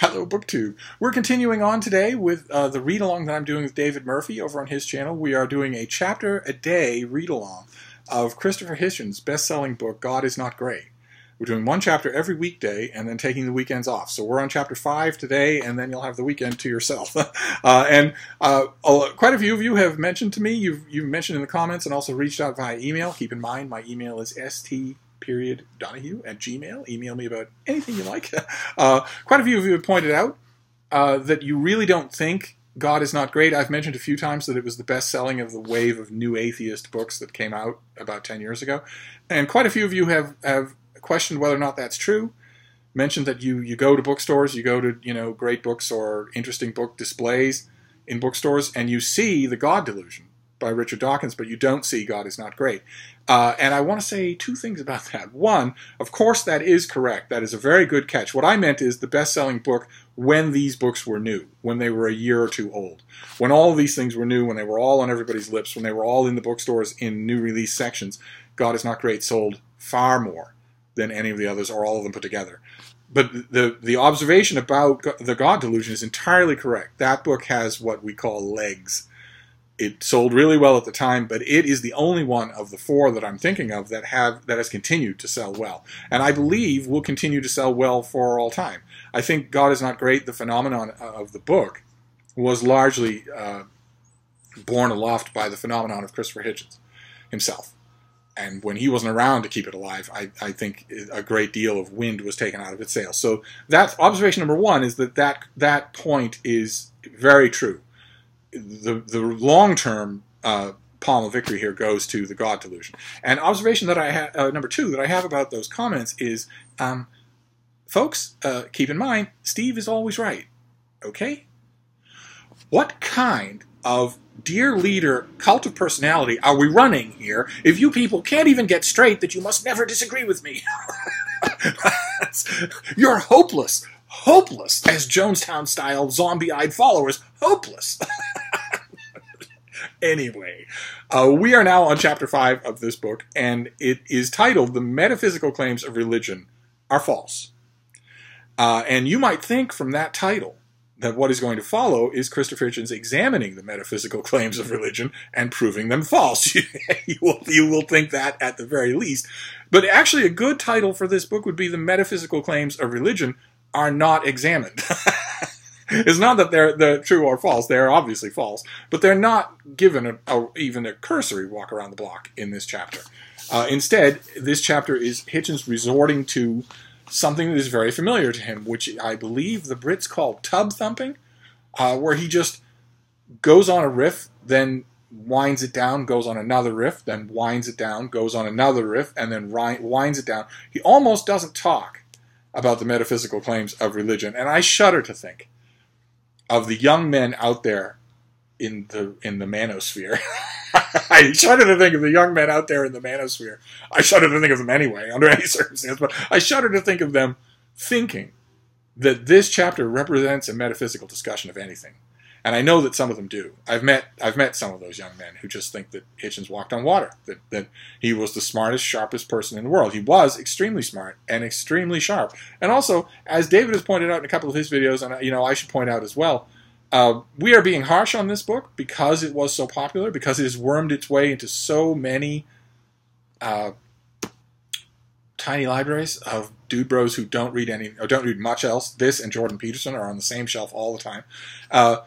Hello, BookTube. We're continuing on today with uh, the read along that I'm doing with David Murphy over on his channel. We are doing a chapter a day read along of Christopher Hitchens' best selling book, God is Not Great. We're doing one chapter every weekday and then taking the weekends off. So we're on chapter five today, and then you'll have the weekend to yourself. uh, and uh, quite a few of you have mentioned to me, you've, you've mentioned in the comments and also reached out via email. Keep in mind, my email is st period Donoghue at Gmail. Email me about anything you like. Uh, quite a few of you have pointed out uh, that you really don't think God is not great. I've mentioned a few times that it was the best selling of the wave of new atheist books that came out about 10 years ago. And quite a few of you have, have questioned whether or not that's true. Mentioned that you, you go to bookstores, you go to you know great books or interesting book displays in bookstores, and you see the God Delusion by Richard Dawkins, but you don't see God is not great. Uh, and I want to say two things about that. One, of course, that is correct. That is a very good catch. What I meant is the best selling book when these books were new, when they were a year or two old. When all these things were new, when they were all on everybody's lips, when they were all in the bookstores in new release sections, God is Not Great sold far more than any of the others or all of them put together. But the, the observation about the God delusion is entirely correct. That book has what we call legs it sold really well at the time, but it is the only one of the four that I'm thinking of that have that has continued to sell well, and I believe will continue to sell well for all time. I think God is not great. The phenomenon of the book was largely uh, borne aloft by the phenomenon of Christopher Hitchens himself. And when he wasn't around to keep it alive, I, I think a great deal of wind was taken out of its sails. So that observation number one is that that, that point is very true the the long term uh, palm of victory here goes to the God delusion. And observation that I have uh, number two that I have about those comments is, um, folks, uh, keep in mind Steve is always right. Okay, what kind of dear leader cult of personality are we running here if you people can't even get straight that you must never disagree with me? You're hopeless hopeless as Jonestown style zombie eyed followers. Hopeless. anyway, uh, we are now on chapter 5 of this book, and it is titled The Metaphysical Claims of Religion Are False. Uh, and you might think from that title that what is going to follow is Christopher Hitchens examining the metaphysical claims of religion and proving them false. you, will, you will think that at the very least. But actually, a good title for this book would be The Metaphysical Claims of Religion are not examined. it's not that they're, they're true or false; they're obviously false, but they're not given a, a, even a cursory walk around the block in this chapter. Uh, instead, this chapter is Hitchens resorting to something that is very familiar to him, which I believe the Brits call tub thumping, uh, where he just goes on a riff, then winds it down, goes on another riff, then winds it down, goes on another riff, and then winds it down. He almost doesn't talk about the metaphysical claims of religion. And I shudder to think of the young men out there in the in the manosphere. I shudder to think of the young men out there in the manosphere. I shudder to think of them anyway, under any circumstance, but I shudder to think of them thinking that this chapter represents a metaphysical discussion of anything. And I know that some of them do. I've met I've met some of those young men who just think that Hitchens walked on water, that, that he was the smartest, sharpest person in the world. He was extremely smart and extremely sharp. And also, as David has pointed out in a couple of his videos, and you know I should point out as well, uh, we are being harsh on this book because it was so popular, because it has wormed its way into so many uh, tiny libraries of dude bros who don't read any or don't read much else. This and Jordan Peterson are on the same shelf all the time. Uh,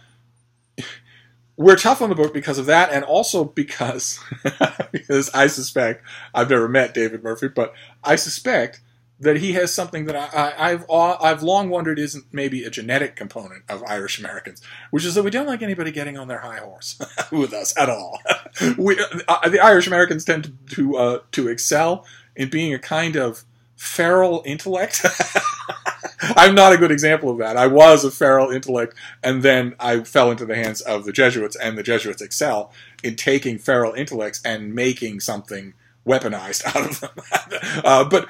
we're tough on the book because of that, and also because because I suspect I've never met David Murphy, but I suspect that he has something that I, have I've long wondered isn't maybe a genetic component of Irish Americans, which is that we don't like anybody getting on their high horse with us at all. we, uh, the Irish Americans tend to to, uh, to excel in being a kind of feral intellect. I'm not a good example of that. I was a feral intellect, and then I fell into the hands of the Jesuits, and the Jesuits excel in taking feral intellects and making something weaponized out of them. uh, but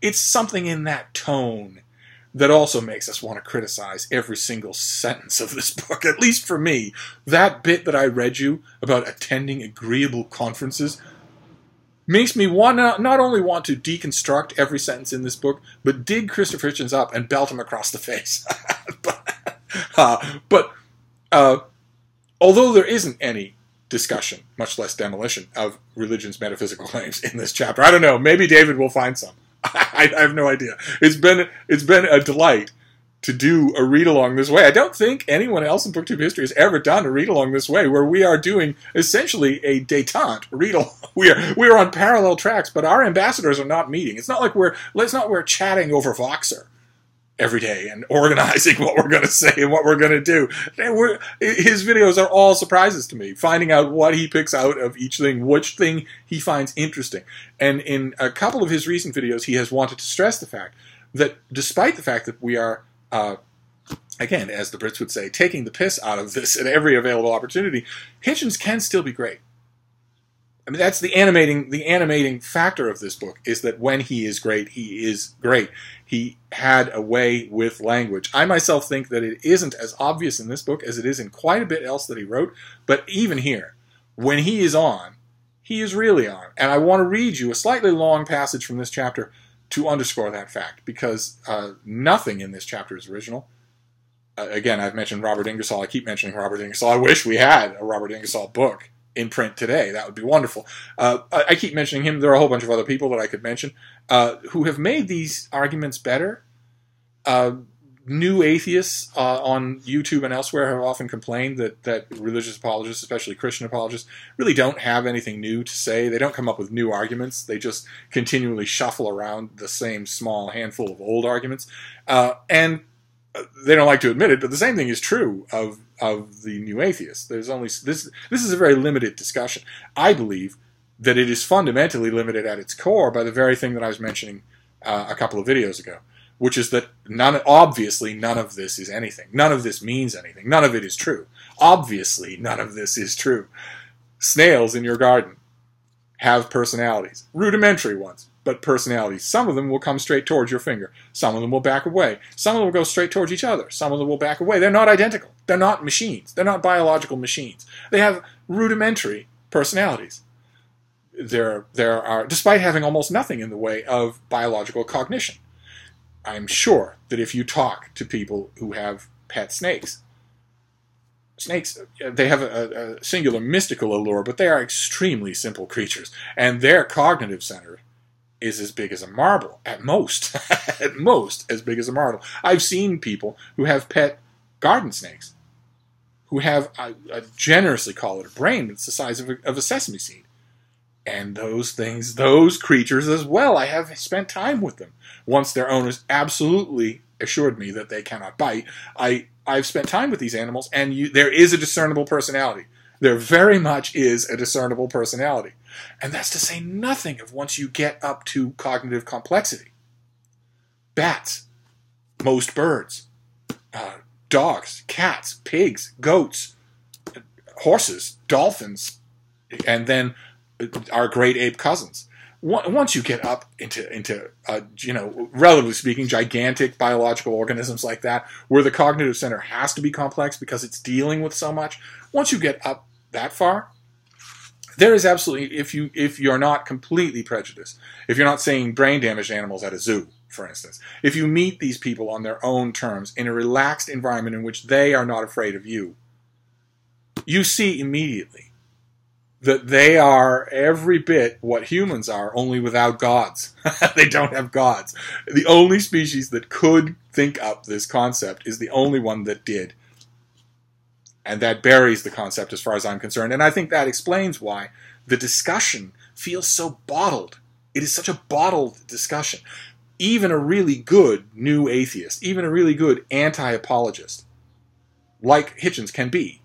it's something in that tone that also makes us want to criticize every single sentence of this book. At least for me, that bit that I read you about attending agreeable conferences makes me want to not only want to deconstruct every sentence in this book, but dig Christopher Hitchens up and belt him across the face. but uh, but uh, although there isn't any discussion, much less demolition, of religion's metaphysical claims in this chapter, I don't know. Maybe David will find some. I, I have no idea. It's been it's been a delight to do a read along this way. I don't think anyone else in booktube history has ever done a read along this way, where we are doing essentially a detente read along. We are we are on parallel tracks, but our ambassadors are not meeting. It's not like we're let's not we're chatting over Voxer every day and organizing what we're going to say and what we're going to do. His videos are all surprises to me, finding out what he picks out of each thing, which thing he finds interesting. And in a couple of his recent videos, he has wanted to stress the fact that despite the fact that we are uh, again, as the Brits would say, taking the piss out of this at every available opportunity, Hitchens can still be great. I mean, that's the animating the animating factor of this book is that when he is great, he is great. He had a way with language. I myself think that it isn't as obvious in this book as it is in quite a bit else that he wrote, but even here, when he is on, he is really on. And I want to read you a slightly long passage from this chapter to underscore that fact because uh, nothing in this chapter is original. Uh, again, I've mentioned Robert Ingersoll. I keep mentioning Robert Ingersoll. I wish we had a Robert Ingersoll book in print today. That would be wonderful. Uh, I, I, keep mentioning him. There are a whole bunch of other people that I could mention uh, who have made these arguments better. New atheists uh, on YouTube and elsewhere have often complained that, that religious apologists, especially Christian apologists, really don't have anything new to say. They don't come up with new arguments. They just continually shuffle around the same small handful of old arguments. Uh, and they don't like to admit it, but the same thing is true of of the new atheists. There's only this. This is a very limited discussion. I believe that it is fundamentally limited at its core by the very thing that I was mentioning uh, a couple of videos ago which is that none obviously none of this is anything. None of this means anything. None of it is true. Obviously none of this is true. Snails in your garden have personalities, rudimentary ones, but personalities. Some of them will come straight towards your finger. Some of them will back away. Some of them will go straight towards each other. Some of them will back away. They're not identical. They're not machines. They're not biological machines. They have rudimentary personalities. There, there are, despite having almost nothing in the way of biological cognition. I'm sure that if you talk to people who have pet snakes, snakes uh, they have a, a, singular mystical allure, but they are extremely simple creatures, and their cognitive center is as big as a marble at most, at most as big as a marble. I've seen people who have pet garden snakes, who have I, I generously call it a brain that's the size of a, of a sesame seed and those things, those creatures as well. I have spent time with them. Once their owners absolutely assured me that they cannot bite, I I've spent time with these animals, and you, there is a discernible personality. There very much is a discernible personality, and that's to say nothing of once you get up to cognitive complexity. Bats, most birds, uh, dogs, cats, pigs, goats, horses, dolphins, and then our great ape cousins. Once you get up into into uh, you know relatively speaking gigantic biological organisms like that, where the cognitive center has to be complex because it's dealing with so much. Once you get up that far, there is absolutely if you if you're not completely prejudiced, if you're not saying brain damaged animals at a zoo, for instance, if you meet these people on their own terms in a relaxed environment in which they are not afraid of you, you see immediately that they are every bit what humans are, only without gods. they don't have gods. The only species that could think up this concept is the only one that did. And that buries the concept as far as I'm concerned. And I think that explains why the discussion feels so bottled. It is such a bottled discussion. Even a really good new atheist, even a really good anti apologist, like Hitchens can be,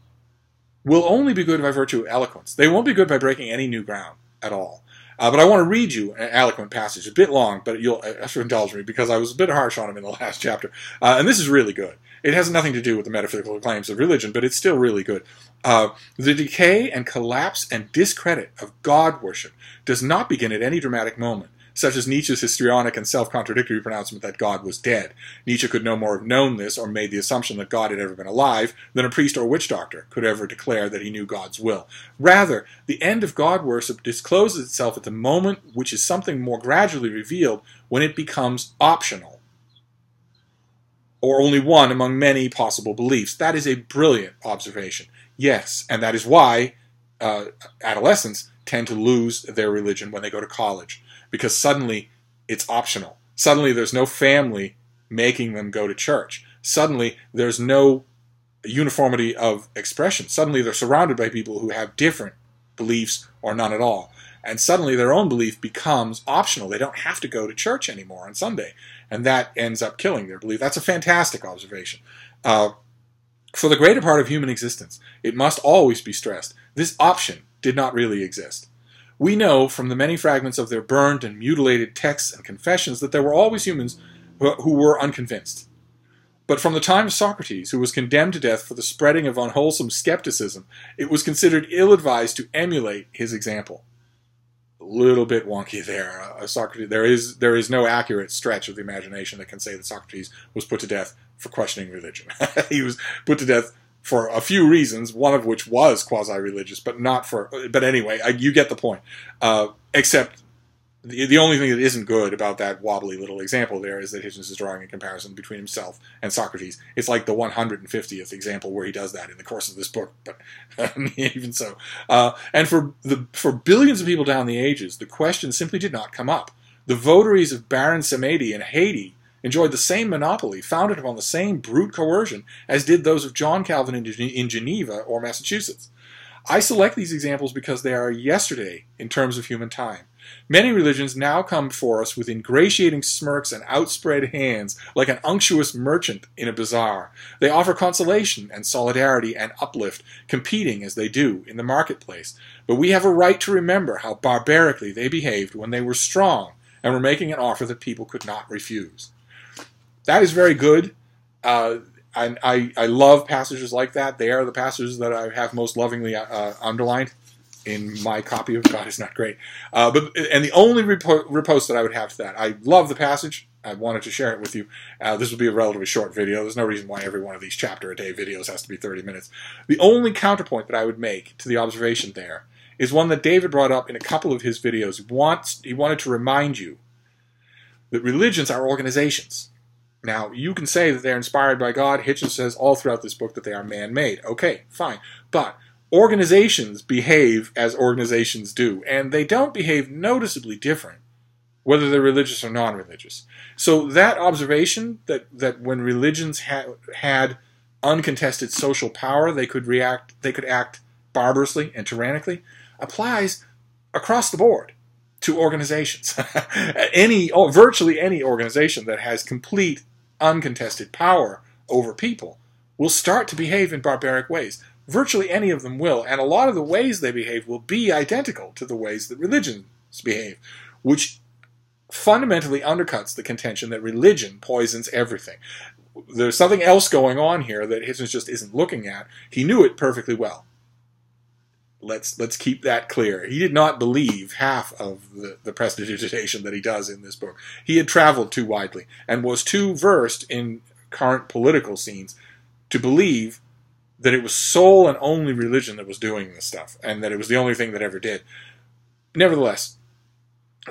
will only be good by virtue of eloquence. They won't be good by breaking any new ground at all. Uh, but I want to read you an eloquent passage, a bit long, but you'll have to indulge me because I was a bit harsh on him in the last chapter. Uh, and this is really good. It has nothing to do with the metaphysical claims of religion, but it's still really good. Uh, the decay and collapse and discredit of God worship does not begin at any dramatic moment, such as Nietzsche's histrionic and self-contradictory pronouncement that God was dead. Nietzsche could no more have known this or made the assumption that God had ever been alive than a priest or witch doctor could ever declare that he knew God's will. Rather, the end of God worship discloses itself at the moment which is something more gradually revealed when it becomes optional or only one among many possible beliefs. That is a brilliant observation. Yes, and that is why uh, adolescents tend to lose their religion when they go to college because suddenly it's optional. Suddenly there's no family making them go to church. Suddenly there's no uniformity of expression. Suddenly they're surrounded by people who have different beliefs or none at all. And suddenly their own belief becomes optional. They don't have to go to church anymore on Sunday. And that ends up killing their belief. That's a fantastic observation. Uh, for the greater part of human existence, it must always be stressed this option did not really exist. We know from the many fragments of their burned and mutilated texts and confessions that there were always humans who were unconvinced. But from the time of Socrates, who was condemned to death for the spreading of unwholesome skepticism, it was considered ill advised to emulate his example. A little bit wonky there. Uh, Socrates, there is there is no accurate stretch of the imagination that can say that Socrates was put to death for questioning religion. he was put to death for a few reasons, one of which was quasi-religious, but not for. But anyway, I, you get the point. Uh, except the, the only thing that isn't good about that wobbly little example there is that Hitchens is drawing a comparison between himself and Socrates. It's like the 150th example where he does that in the course of this book, but even so. Uh, and for the for billions of people down the ages, the question simply did not come up. The votaries of Baron Samedi in Haiti enjoyed the same monopoly, founded upon the same brute coercion as did those of John Calvin in, Geneva or Massachusetts. I select these examples because they are yesterday in terms of human time. Many religions now come before us with ingratiating smirks and outspread hands, like an unctuous merchant in a bazaar. They offer consolation and solidarity and uplift, competing as they do in the marketplace. But we have a right to remember how barbarically they behaved when they were strong and were making an offer that people could not refuse that is very good. Uh, I, I, I love passages like that. They are the passages that I have most lovingly uh, underlined in my copy of God is not great. Uh, but and the only repo- repost that I would have to that, I love the passage. I wanted to share it with you. Uh, this will be a relatively short video. There's no reason why every one of these chapter a day videos has to be 30 minutes. The only counterpoint that I would make to the observation there is one that David brought up in a couple of his videos. He wants he wanted to remind you that religions are organizations. Now, you can say that they're inspired by God. Hitchens says all throughout this book that they are man made. Okay, fine. But organizations behave as organizations do, and they don't behave noticeably different, whether they're religious or non religious. So, that observation that, that when religions ha- had uncontested social power, they could react, they could act barbarously and tyrannically, applies across the board to organizations. any, oh, virtually any organization that has complete uncontested power over people will start to behave in barbaric ways. Virtually any of them will, and a lot of the ways they behave will be identical to the ways that religions behave, which fundamentally undercuts the contention that religion poisons everything. There's something else going on here that Hitchens just isn't looking at. He knew it perfectly well. Let's let's keep that clear. He did not believe half of the, the prestidigitation that he does in this book. He had traveled too widely and was too versed in current political scenes to believe that it was sole and only religion that was doing this stuff, and that it was the only thing that ever did. Nevertheless,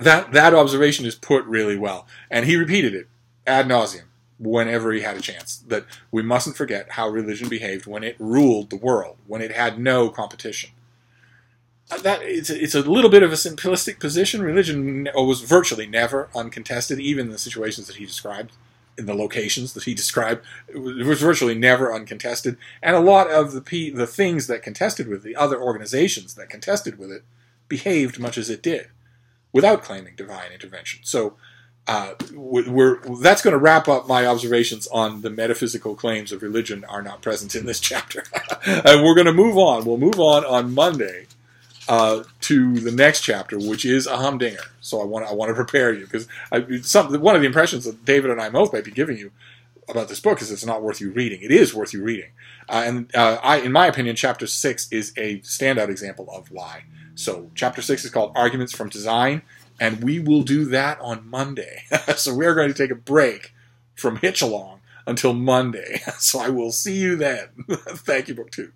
that that observation is put really well, and he repeated it ad nauseum whenever he had a chance. That we mustn't forget how religion behaved when it ruled the world, when it had no competition that it's a, it's a little bit of a simplistic position. Religion was virtually never uncontested, even in the situations that he described, in the locations that he described. It was virtually never uncontested, and a lot of the the things that contested with the other organizations that contested with it behaved much as it did, without claiming divine intervention. So. Uh, we're, that's going to wrap up my observations on the metaphysical claims of religion are not present in this chapter. and we're going to move on. We'll move on on Monday uh, to the next chapter, which is a humdinger. So I want I want to prepare you because one of the impressions that David and I both might be giving you about this book is it's not worth you reading. It is worth you reading, uh, and uh, I, in my opinion, chapter six is a standout example of why. So, chapter six is called "Arguments from Design," and we will do that on Monday. so, we are going to take a break from Hitch Along until Monday. So, I will see you then. Thank you, BookTube.